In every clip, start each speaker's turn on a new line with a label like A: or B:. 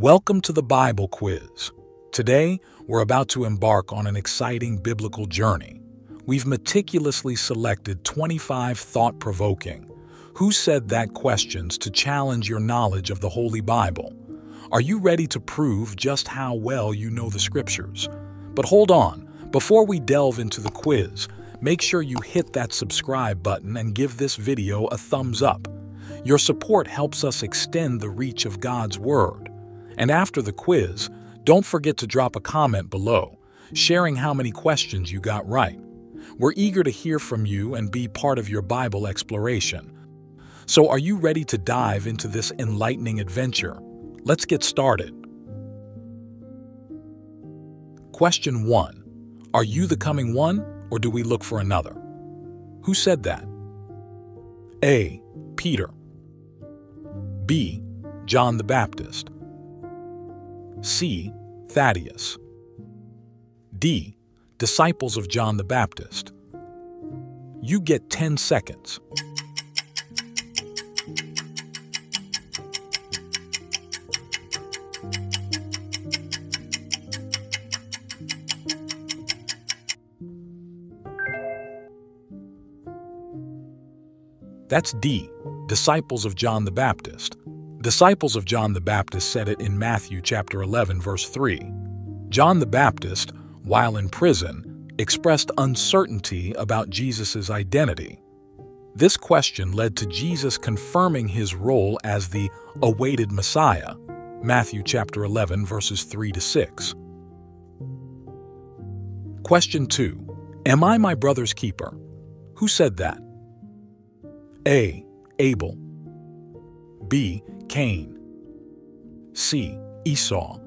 A: Welcome to the Bible Quiz. Today, we're about to embark on an exciting biblical journey. We've meticulously selected 25 thought-provoking, who said that questions to challenge your knowledge of the Holy Bible. Are you ready to prove just how well you know the Scriptures? But hold on, before we delve into the quiz, make sure you hit that subscribe button and give this video a thumbs up. Your support helps us extend the reach of God's Word. And after the quiz, don't forget to drop a comment below, sharing how many questions you got right. We're eager to hear from you and be part of your Bible exploration. So are you ready to dive into this enlightening adventure? Let's get started. Question 1. Are you the coming one, or do we look for another? Who said that? A. Peter B. John the Baptist C. Thaddeus. D. Disciples of John the Baptist. You get 10 seconds. That's D. Disciples of John the Baptist. Disciples of John the Baptist said it in Matthew chapter 11 verse 3. John the Baptist, while in prison, expressed uncertainty about Jesus' identity. This question led to Jesus confirming his role as the awaited Messiah, Matthew chapter 11 verses 3 to 6. Question 2. Am I my brother's keeper? Who said that? A. Abel B. Cain. C. Esau.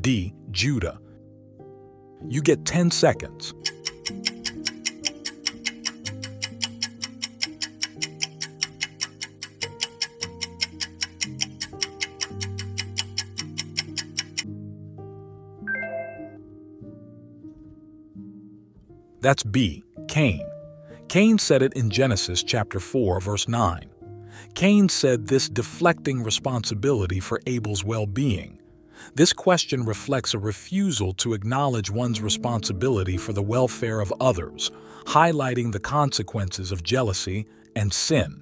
A: D. Judah. You get 10 seconds. That's B. Cain. Cain said it in Genesis chapter 4 verse 9. Cain said this deflecting responsibility for Abel's well-being. This question reflects a refusal to acknowledge one's responsibility for the welfare of others, highlighting the consequences of jealousy and sin.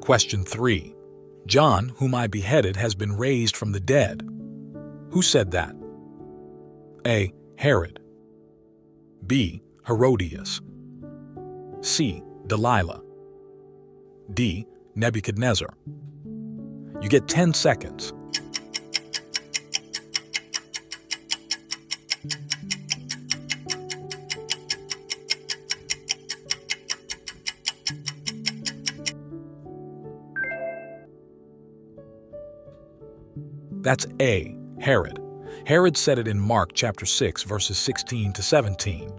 A: Question 3. John, whom I beheaded, has been raised from the dead. Who said that? A. Herod. B. Herodias. C. Delilah. D. Nebuchadnezzar. You get 10 seconds. That's A. Herod. Herod said it in Mark chapter 6 verses 16 to 17.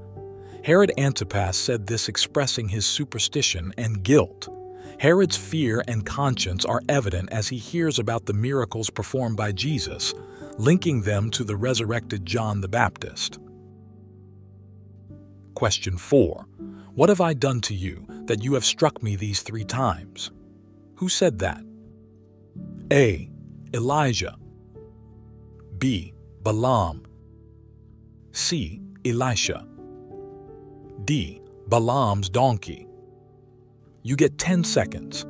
A: Herod Antipas said this expressing his superstition and guilt. Herod's fear and conscience are evident as he hears about the miracles performed by Jesus, linking them to the resurrected John the Baptist. Question 4. What have I done to you that you have struck me these three times? Who said that? A. Elijah B. Balaam C. Elisha D. Balaam's donkey you get 10 seconds.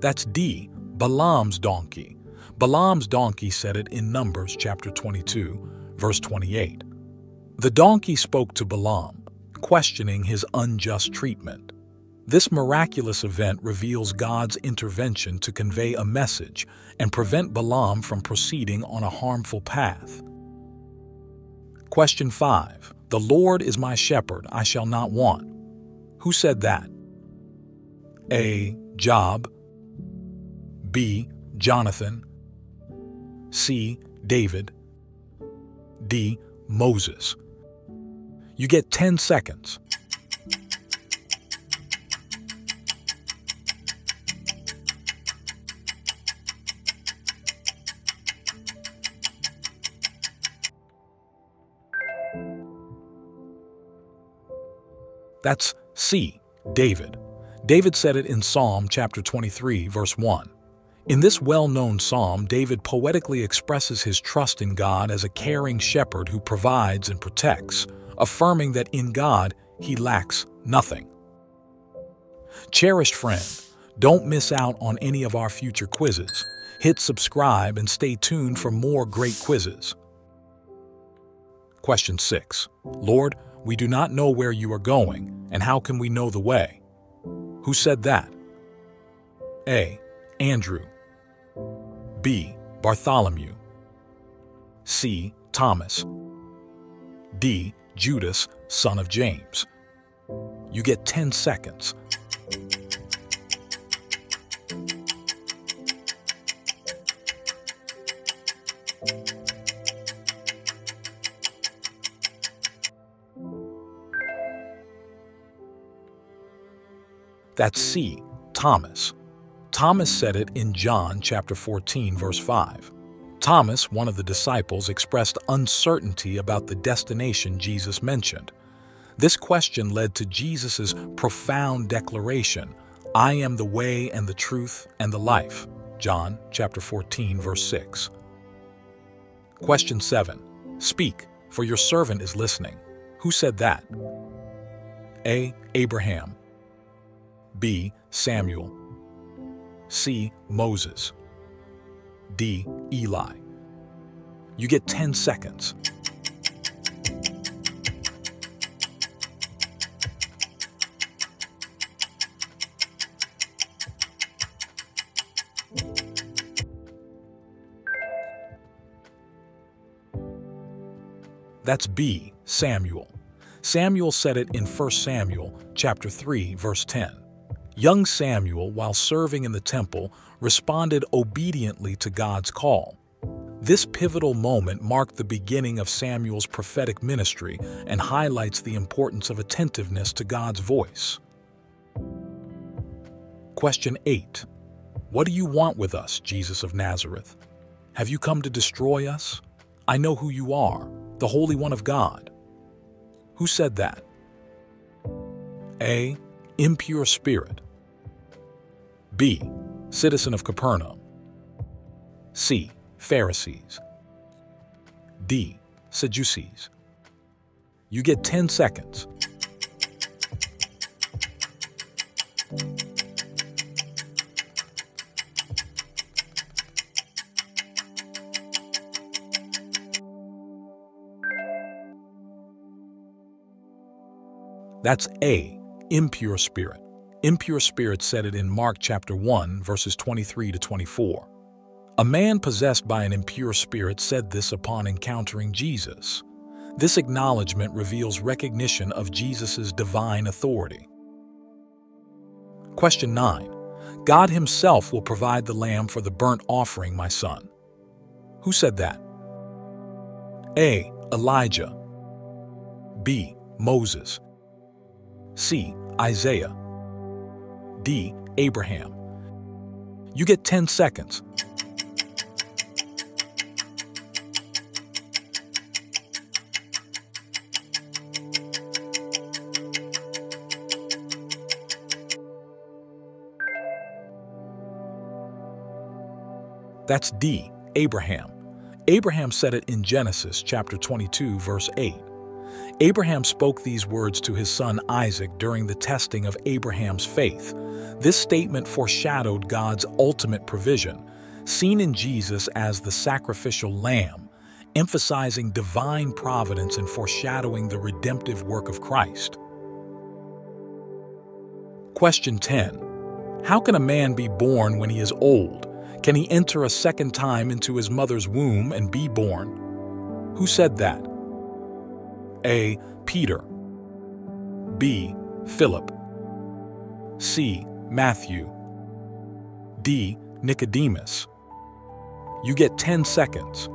A: That's D, Balaam's donkey. Balaam's donkey said it in Numbers chapter 22, verse 28. The donkey spoke to Balaam, questioning his unjust treatment. This miraculous event reveals God's intervention to convey a message and prevent Balaam from proceeding on a harmful path. Question 5. The Lord is my shepherd, I shall not want. Who said that? A. Job B. Jonathan C. David D. Moses. You get 10 seconds. That's C. David. David said it in Psalm chapter 23, verse 1. In this well-known psalm, David poetically expresses his trust in God as a caring shepherd who provides and protects, affirming that in God he lacks nothing. Cherished friend, don't miss out on any of our future quizzes. Hit subscribe and stay tuned for more great quizzes. Question 6. Lord, we do not know where you are going, and how can we know the way? Who said that? A. Andrew. B. Bartholomew. C. Thomas. D. Judas, son of James. You get 10 seconds. That's C, Thomas. Thomas said it in John chapter 14, verse 5. Thomas, one of the disciples, expressed uncertainty about the destination Jesus mentioned. This question led to Jesus' profound declaration, I am the way and the truth and the life. John chapter 14, verse 6. Question 7. Speak, for your servant is listening. Who said that? A. Abraham. B. Samuel. C. Moses. D. Eli. You get 10 seconds. That's B, Samuel. Samuel said it in 1 Samuel chapter 3 verse 10. Young Samuel, while serving in the temple, responded obediently to God's call. This pivotal moment marked the beginning of Samuel's prophetic ministry and highlights the importance of attentiveness to God's voice. Question 8. What do you want with us, Jesus of Nazareth? Have you come to destroy us? I know who you are, the Holy One of God. Who said that? A. Impure spirit. B. Citizen of Capernaum. C. Pharisees. D. Sadducees. You get 10 seconds. That's A. Impure spirit. Impure spirits said it in Mark chapter 1, verses 23 to 24. A man possessed by an impure spirit said this upon encountering Jesus. This acknowledgement reveals recognition of Jesus' divine authority. Question 9. God himself will provide the lamb for the burnt offering, my son. Who said that? A. Elijah. B. Moses. C. Isaiah. D. Abraham. You get 10 seconds. That's D, Abraham. Abraham said it in Genesis chapter 22, verse 8. Abraham spoke these words to his son Isaac during the testing of Abraham's faith. This statement foreshadowed God's ultimate provision, seen in Jesus as the sacrificial lamb, emphasizing divine providence and foreshadowing the redemptive work of Christ. Question 10. How can a man be born when he is old? Can he enter a second time into his mother's womb and be born? Who said that? A. Peter. B. Philip. C. Matthew. D. Nicodemus. You get 10 seconds.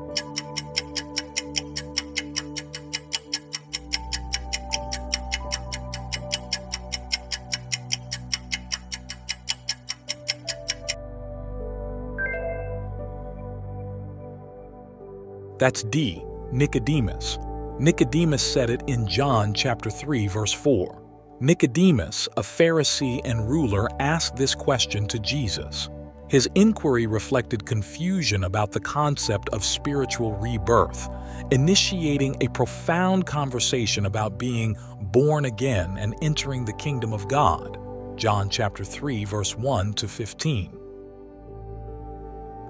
A: That's D. Nicodemus. Nicodemus said it in John chapter 3 verse 4. Nicodemus, a Pharisee and ruler, asked this question to Jesus. His inquiry reflected confusion about the concept of spiritual rebirth, initiating a profound conversation about being born again and entering the kingdom of God. John chapter 3 verse 1 to 15.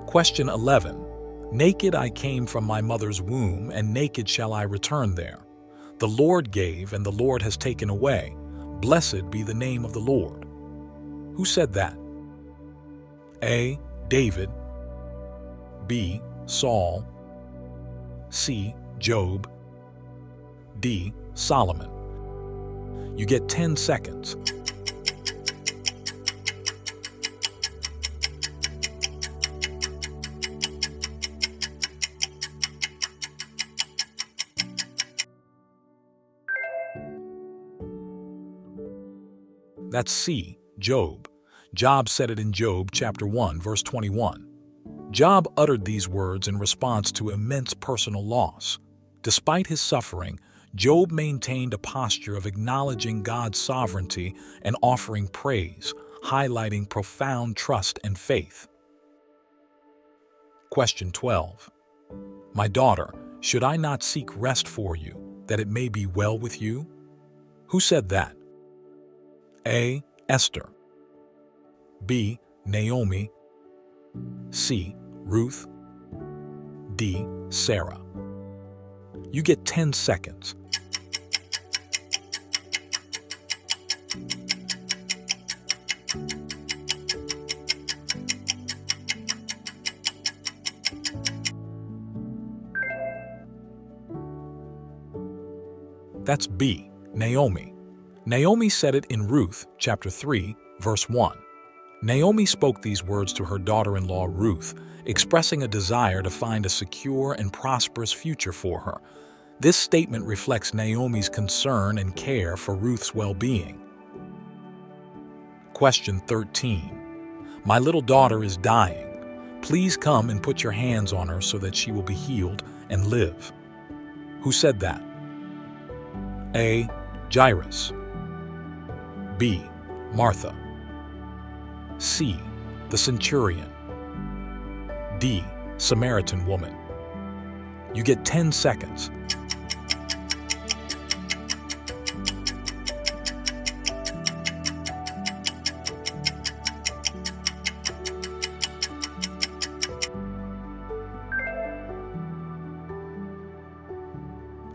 A: Question 11. Naked I came from my mother's womb, and naked shall I return there. The Lord gave, and the Lord has taken away. Blessed be the name of the Lord. Who said that? A. David B. Saul C. Job D. Solomon You get 10 seconds. That's C. Job. Job said it in Job chapter 1, verse 21. Job uttered these words in response to immense personal loss. Despite his suffering, Job maintained a posture of acknowledging God's sovereignty and offering praise, highlighting profound trust and faith. Question 12. My daughter, should I not seek rest for you, that it may be well with you? Who said that? A. Esther B. Naomi C. Ruth D. Sarah You get 10 seconds. That's B. Naomi. Naomi said it in Ruth chapter 3, verse 1. Naomi spoke these words to her daughter-in-law Ruth, expressing a desire to find a secure and prosperous future for her. This statement reflects Naomi's concern and care for Ruth's well-being. Question 13. My little daughter is dying. Please come and put your hands on her so that she will be healed and live. Who said that? A. Jairus B. Martha C. The centurion. D. Samaritan woman. You get 10 seconds.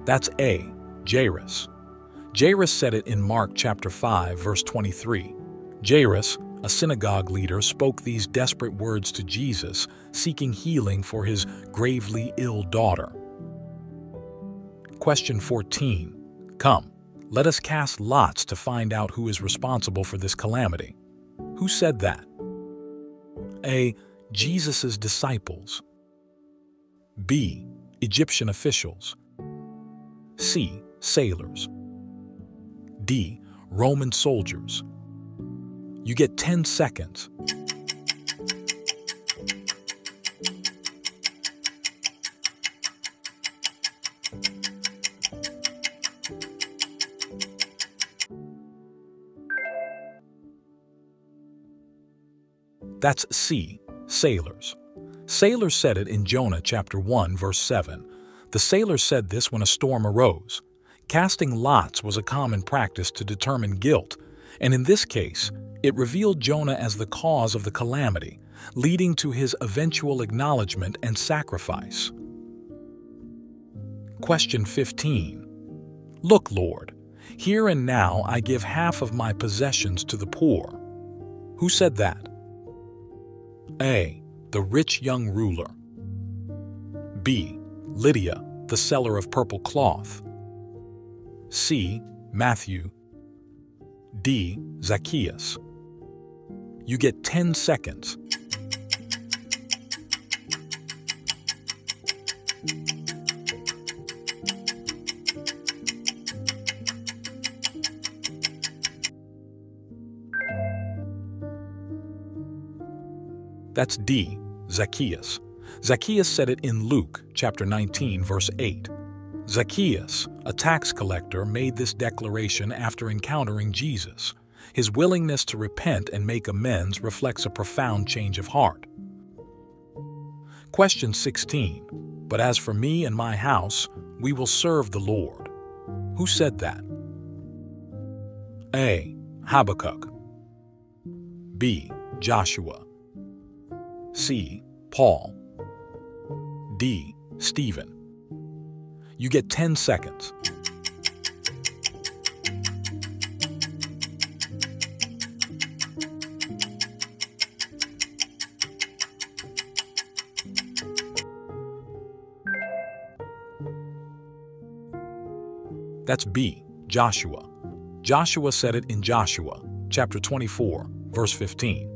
A: That's A. Jairus. Jairus said it in Mark chapter 5, verse 23. Jairus, a synagogue leader spoke these desperate words to Jesus, seeking healing for his gravely ill daughter. Question 14. Come, let us cast lots to find out who is responsible for this calamity. Who said that? A. Jesus' disciples. B. Egyptian officials. C. Sailors. D. Roman soldiers. You get 10 seconds. That's C, sailors. Sailors said it in Jonah chapter 1 verse 7. The sailors said this when a storm arose. Casting lots was a common practice to determine guilt, and in this case, it revealed Jonah as the cause of the calamity, leading to his eventual acknowledgement and sacrifice. Question 15. Look, Lord, here and now I give half of my possessions to the poor. Who said that? A. The rich young ruler. B. Lydia, the seller of purple cloth. C. Matthew. D. Zacchaeus. You get 10 seconds. That's D, Zacchaeus. Zacchaeus said it in Luke chapter 19 verse 8. Zacchaeus, a tax collector, made this declaration after encountering Jesus. His willingness to repent and make amends reflects a profound change of heart. Question 16. But as for me and my house, we will serve the Lord. Who said that? A. Habakkuk. B. Joshua. C. Paul. D. Stephen. You get 10 seconds. That's B, Joshua. Joshua said it in Joshua, chapter 24, verse 15.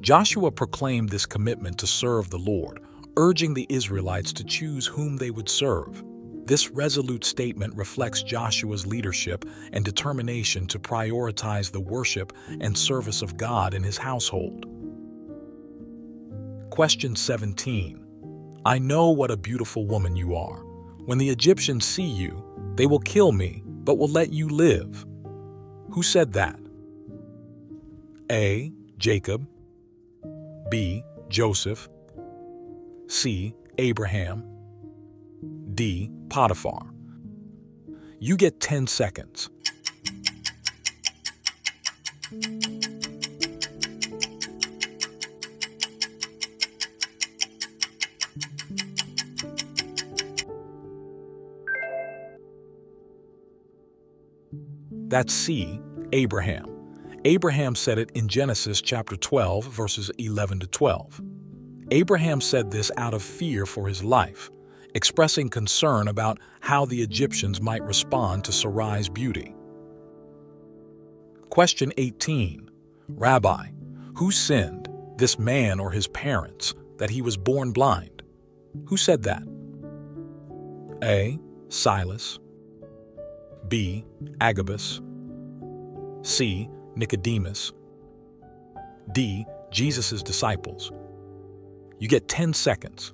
A: Joshua proclaimed this commitment to serve the Lord, urging the Israelites to choose whom they would serve. This resolute statement reflects Joshua's leadership and determination to prioritize the worship and service of God in his household. Question 17. I know what a beautiful woman you are. When the Egyptians see you, they will kill me, but will let you live. Who said that? A. Jacob. B. Joseph. C. Abraham. D. Potiphar. You get 10 seconds. That's C, Abraham. Abraham said it in Genesis chapter 12, verses 11 to 12. Abraham said this out of fear for his life, expressing concern about how the Egyptians might respond to Sarai's beauty. Question 18. Rabbi, who sinned, this man or his parents, that he was born blind? Who said that? A. Silas. B. Agabus. C. Nicodemus. D. Jesus' disciples. You get 10 seconds.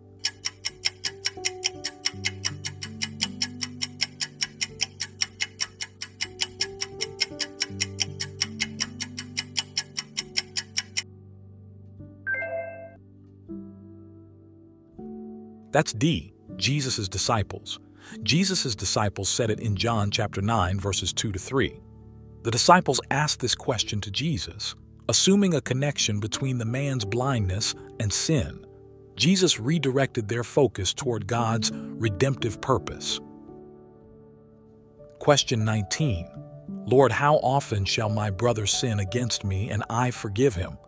A: That's D, Jesus' disciples. Jesus' disciples said it in John chapter 9, verses 2 to 3. The disciples asked this question to Jesus, assuming a connection between the man's blindness and sin. Jesus redirected their focus toward God's redemptive purpose. Question 19. Lord, how often shall my brother sin against me and I forgive him?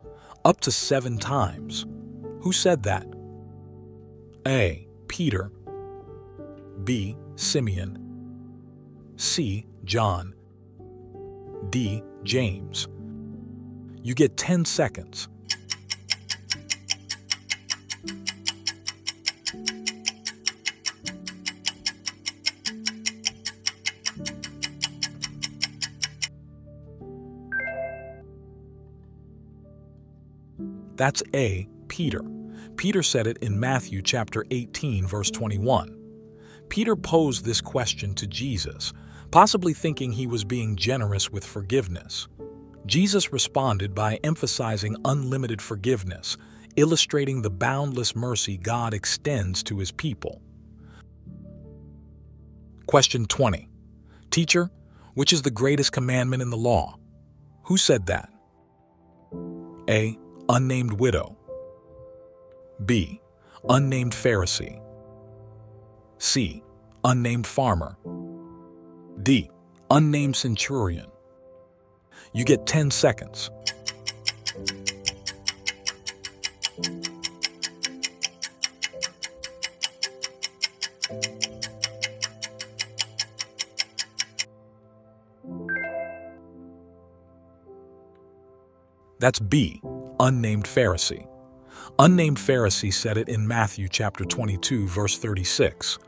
A: Up to seven times. Who said that? A. Peter. B. Simeon. C. John. D. James. You get 10 seconds. That's A, Peter. Peter said it in Matthew chapter 18 verse 21. Peter posed this question to Jesus, possibly thinking he was being generous with forgiveness. Jesus responded by emphasizing unlimited forgiveness, illustrating the boundless mercy God extends to his people. Question 20. Teacher, which is the greatest commandment in the law? Who said that? A. Unnamed widow. B. Unnamed Pharisee. C. Unnamed farmer. D. Unnamed centurion. You get 10 seconds. That's B, unnamed Pharisee. Unnamed Pharisee said it in Matthew chapter 22, verse 36.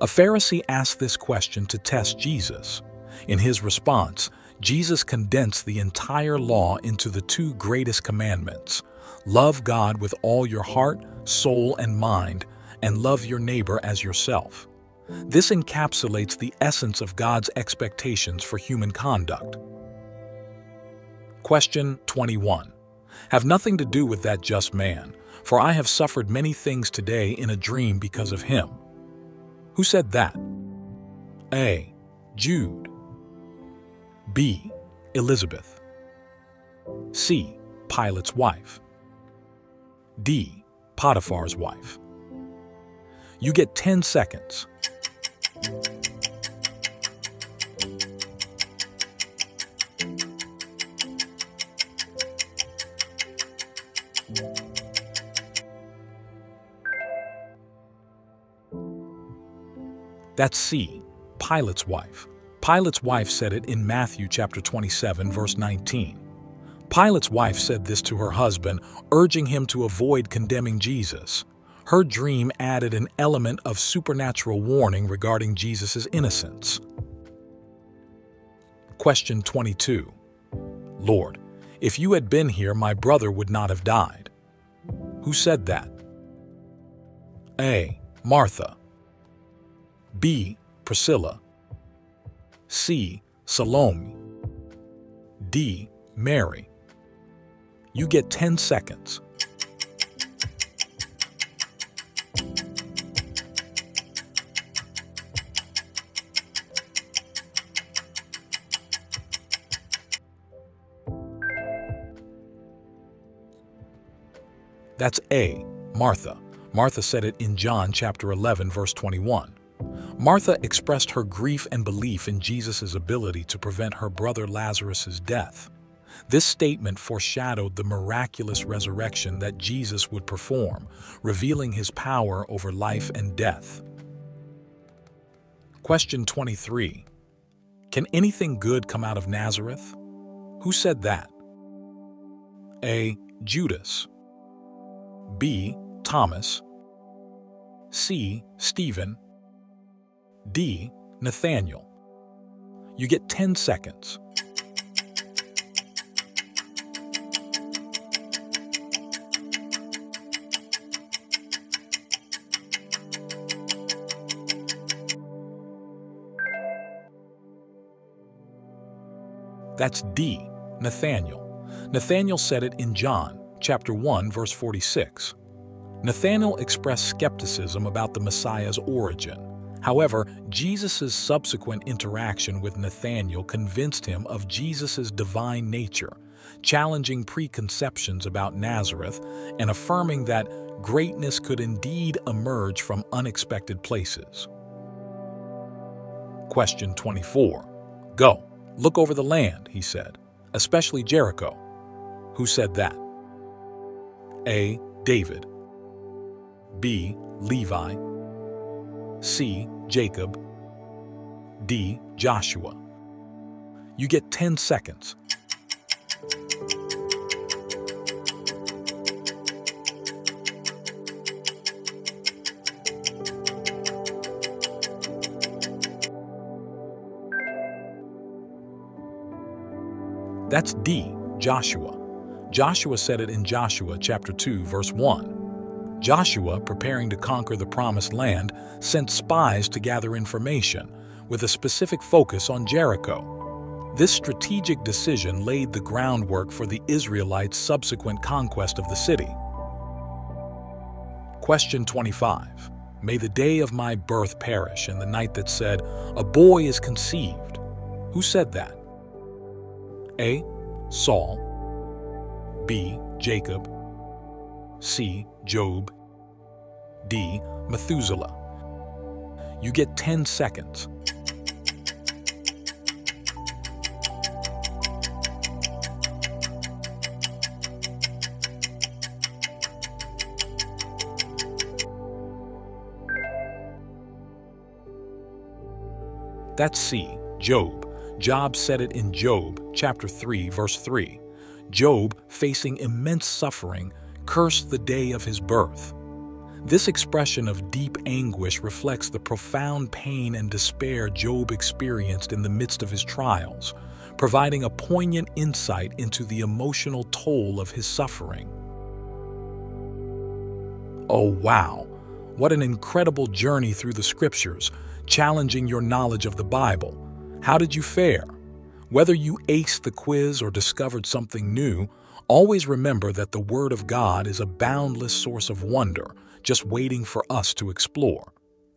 A: A Pharisee asked this question to test Jesus. In his response, Jesus condensed the entire law into the two greatest commandments love God with all your heart, soul, and mind, and love your neighbor as yourself. This encapsulates the essence of God's expectations for human conduct. Question 21. Have nothing to do with that just man, for I have suffered many things today in a dream because of him. Who said that? A. Jude. B. Elizabeth. C. Pilate's wife. D. Potiphar's wife. You get 10 seconds. That's C, Pilate's wife. Pilate's wife said it in Matthew chapter 27, verse 19. Pilate's wife said this to her husband, urging him to avoid condemning Jesus. Her dream added an element of supernatural warning regarding Jesus' innocence. Question 22. Lord, if you had been here, my brother would not have died. Who said that? A. Martha. B. Priscilla. C. Salome. D. Mary. You get 10 seconds. That's A, Martha. Martha said it in John chapter 11 verse 21. Martha expressed her grief and belief in Jesus' ability to prevent her brother Lazarus' death. This statement foreshadowed the miraculous resurrection that Jesus would perform, revealing his power over life and death. Question 23. Can anything good come out of Nazareth? Who said that? A. Judas. B. Thomas. C. Stephen. D. Nathaniel. You get 10 seconds. That's D, Nathaniel. Nathaniel said it in John chapter 1 verse 46. Nathanael expressed skepticism about the Messiah's origin. However, Jesus' subsequent interaction with Nathanael convinced him of Jesus' divine nature, challenging preconceptions about Nazareth and affirming that greatness could indeed emerge from unexpected places. Question 24. Go, look over the land, he said, especially Jericho. Who said that? A. David. B. Levi. C. Jacob. D. Joshua. You get 10 seconds. That's D, Joshua. Joshua said it in Joshua chapter 2, verse 1. Joshua, preparing to conquer the Promised Land, sent spies to gather information, with a specific focus on Jericho. This strategic decision laid the groundwork for the Israelites' subsequent conquest of the city. Question 25. May the day of my birth perish and the night that said, A boy is conceived. Who said that? A. Saul. B. Jacob. C. Job. D. Methuselah. You get 10 seconds. That's C, Job. Job said it in Job chapter 3, verse 3. Job, facing immense suffering, cursed the day of his birth. This expression of deep anguish reflects the profound pain and despair Job experienced in the midst of his trials, providing a poignant insight into the emotional toll of his suffering. Oh wow! What an incredible journey through the scriptures, challenging your knowledge of the Bible. How did you fare? Whether you aced the quiz or discovered something new, always remember that the Word of God is a boundless source of wonder, just waiting for us to explore.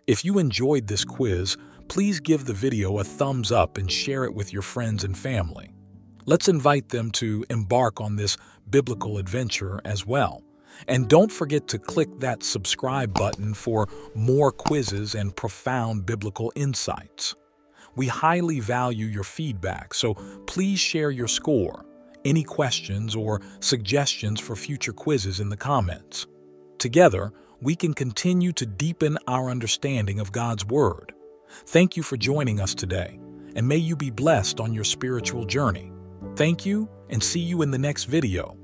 A: If you enjoyed this quiz, please give the video a thumbs up and share it with your friends and family. Let's invite them to embark on this biblical adventure as well. And don't forget to click that subscribe button for more quizzes and profound biblical insights. We highly value your feedback, so please share your score, any questions or suggestions for future quizzes in the comments. Together, we can continue to deepen our understanding of God's Word. Thank you for joining us today, and may you be blessed on your spiritual journey. Thank you, and see you in the next video.